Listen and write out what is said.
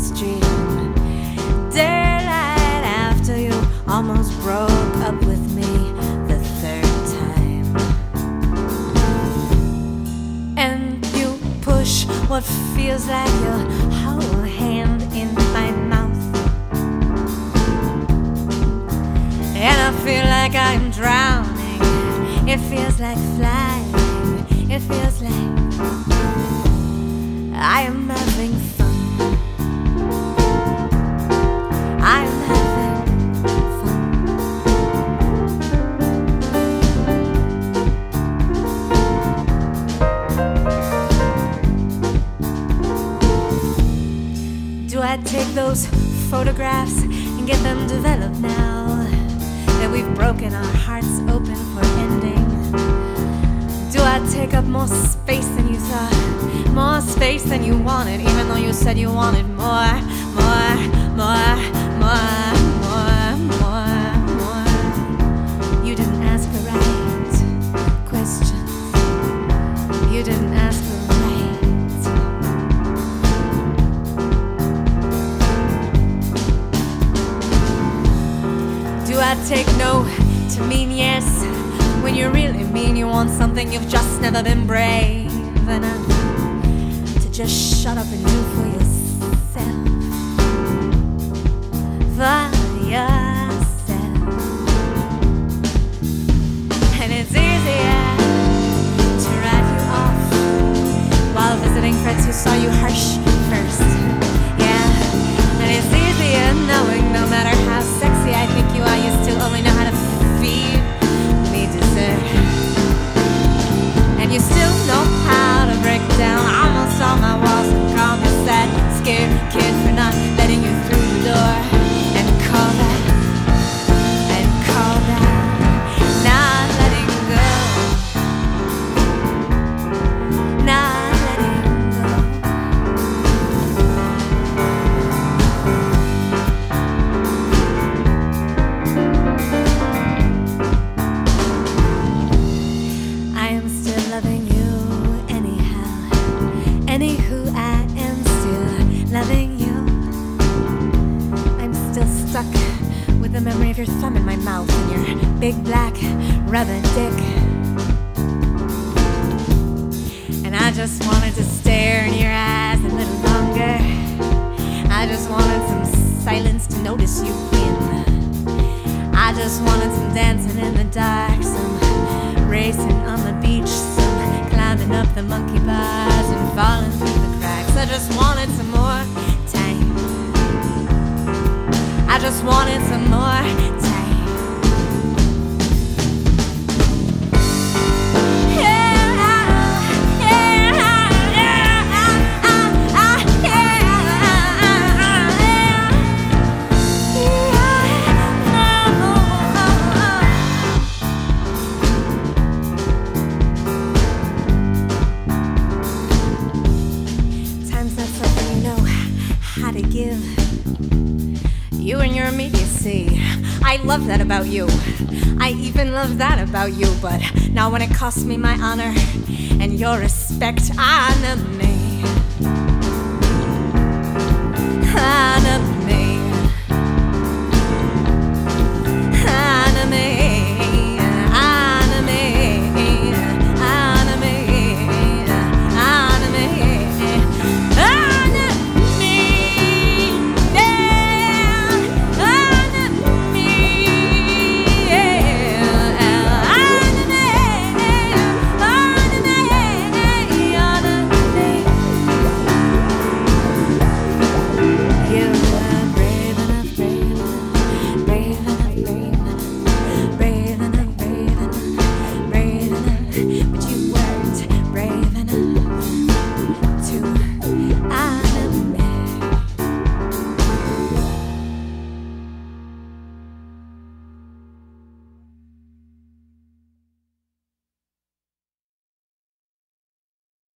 street. Daylight after you almost broke up with me the third time. And you push what feels like your whole hand in my mouth. And I feel like I'm drowning. It feels like flying. It feels like I am having fun. Do I take those photographs and get them developed now that we've broken our hearts open for ending? Do I take up more space than you thought? More space than you wanted, even though you said you wanted more, more, more, more, more, more, more. You didn't ask the right questions. You didn't ask take no to mean yes when you really mean you want something you've just never been brave enough to just shut up and do for yourself? For yourself. And it's easier to write you off while visiting friends who saw you harsh stuck with the memory of your thumb in my mouth and your big black rubber dick. And I just wanted to stare in your eyes a little longer. I just wanted some silence to notice you in. I just wanted some dancing in the dark, some racing on the beach, some climbing up the monkey bars and falling through the cracks. I just wanted some more just wanted some more You your immediacy. I love that about you. I even love that about you. But now when it costs me my honor and your respect, enemy. Enemy.